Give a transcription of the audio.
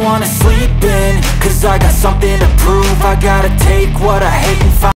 wanna sleep in Cause I got something to prove. I gotta take what I have